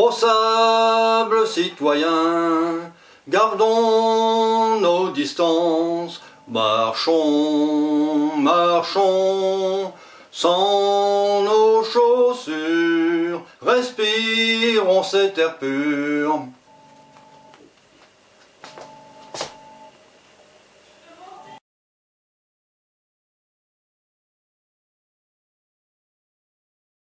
Au sable citoyen, gardons nos distances, marchons, marchons, sans nos chaussures, respirons cet air pur.